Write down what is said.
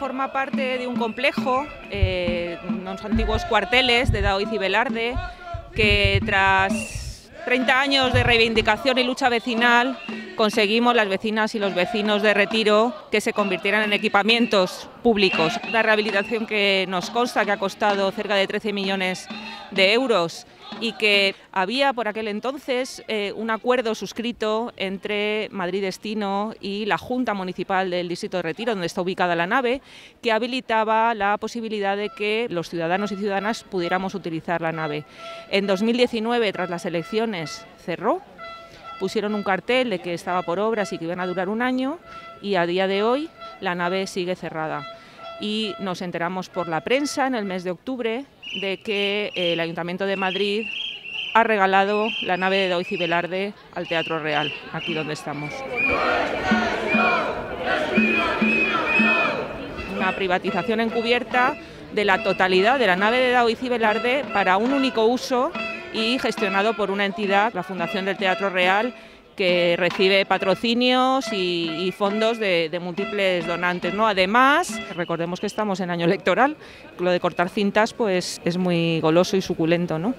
forma parte de un complejo, eh, unos antiguos cuarteles de Daoiz y Velarde, que tras 30 años de reivindicación y lucha vecinal conseguimos las vecinas y los vecinos de Retiro que se convirtieran en equipamientos públicos. La rehabilitación que nos consta que ha costado cerca de 13 millones de euros y que había por aquel entonces eh, un acuerdo suscrito entre Madrid Destino y la Junta Municipal del Distrito de Retiro, donde está ubicada la nave, que habilitaba la posibilidad de que los ciudadanos y ciudadanas pudiéramos utilizar la nave. En 2019, tras las elecciones, cerró pusieron un cartel de que estaba por obras y que iban a durar un año y a día de hoy la nave sigue cerrada. Y nos enteramos por la prensa en el mes de octubre de que el Ayuntamiento de Madrid ha regalado la nave de Doiz y Velarde al Teatro Real, aquí donde estamos. Una privatización encubierta de la totalidad de la nave de Daoiz y para un único uso y gestionado por una entidad, la Fundación del Teatro Real, que recibe patrocinios y, fondos de, de, múltiples donantes. ¿no? Además, recordemos que estamos en año electoral, lo de cortar cintas pues es muy goloso y suculento. ¿no?